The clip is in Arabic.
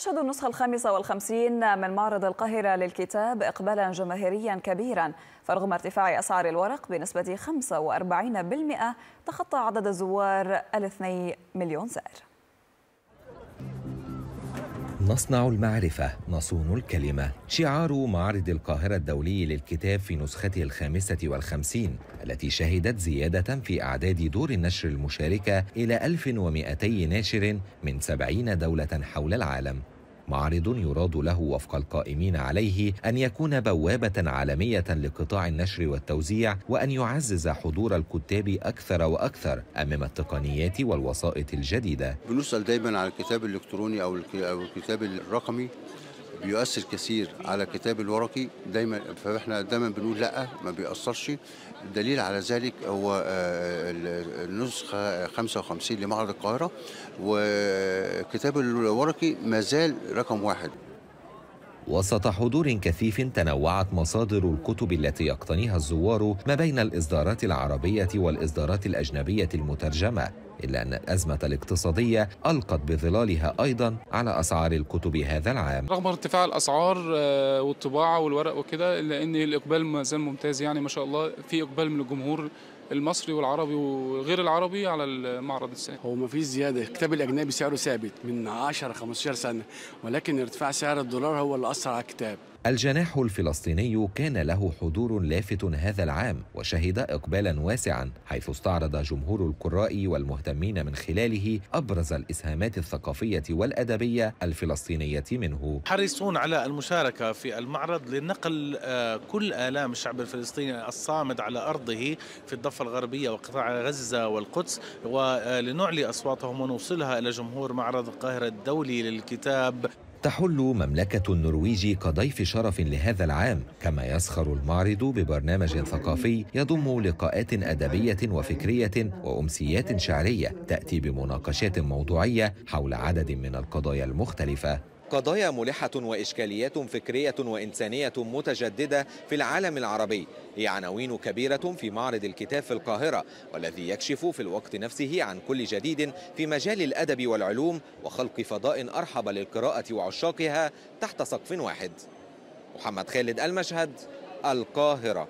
تشهد النسخة الخامسة والخمسين من معرض القاهرة للكتاب إقبالا جماهيريا كبيرا. فرغم ارتفاع أسعار الورق بنسبة 45% تخطى عدد الزوار الاثني مليون زائر نصنع المعرفة نصون الكلمة. شعار معرض القاهرة الدولي للكتاب في نسخته الخامسة والخمسين التي شهدت زيادة في أعداد دور النشر المشاركة إلى 1200 ناشر من 70 دولة حول العالم. معرض يراد له وفق القائمين عليه أن يكون بوابة عالمية لقطاع النشر والتوزيع وأن يعزز حضور الكتاب أكثر وأكثر أمام التقنيات والوسائط الجديدة. بنسال دايما على الكتاب الإلكتروني أو الكتاب الرقمي. بيؤثر كثير على الكتاب الورقي. دايما فإحنا دايما بنقول لأ ما بيأثرش. الدليل على ذلك هو النسخة 55 لمعرض القاهرة والكتاب الورقي ما زال رقم واحد. وسط حضور كثيف تنوعت مصادر الكتب التي يقتنيها الزوار ما بين الإصدارات العربية والإصدارات الأجنبية المترجمة إلا أن الأزمة الاقتصادية ألقت بظلالها أيضا على أسعار الكتب هذا العام. رغم ارتفاع الأسعار والطباعة والورق وكده إلا أن الإقبال ما زال ممتاز يعني ما شاء الله في إقبال من الجمهور المصري والعربي وغير العربي على المعرض السنة. هو ما فيش زيادة. الكتاب الأجنبي سعره ثابت من 10 15 سنة ولكن ارتفاع سعر الدولار هو اللي أثر على الكتاب. الجناح الفلسطيني كان له حضور لافت هذا العام وشهد اقبالا واسعا حيث استعرض جمهور القراء والمهتمين من خلاله أبرز الإسهامات الثقافية والأدبية الفلسطينية منه. حريصون على المشاركة في المعرض لنقل كل آلام الشعب الفلسطيني الصامد على أرضه في الضفة الغربية وقطاع غزة والقدس ولنعلي أصواتهم ونوصلها إلى جمهور معرض القاهرة الدولي للكتاب تحل مملكة النرويج كضيف شرف لهذا العام كما يسخر المعرض ببرنامج ثقافي يضم لقاءات أدبية وفكرية وأمسيات شعرية تأتي بمناقشات موضوعية حول عدد من القضايا المختلفة. قضايا ملحة وإشكاليات فكرية وإنسانية متجددة في العالم العربي. هي عناوين كبيرة في معرض الكتاب في القاهرة والذي يكشف في الوقت نفسه عن كل جديد في مجال الأدب والعلوم وخلق فضاء أرحب للقراءة وعشاقها تحت سقف واحد. محمد خالد المشهد القاهرة.